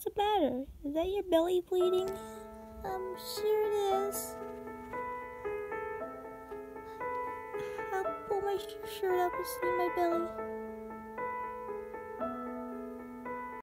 What's the matter? Is that your belly bleeding? Um, sure it is. I'll pull my shirt up and see my belly.